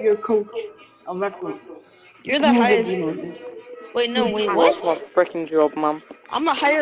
your coach of reference. You're the highest. Wait, no, wait, what? Lost my freaking job, mom. I'm a higher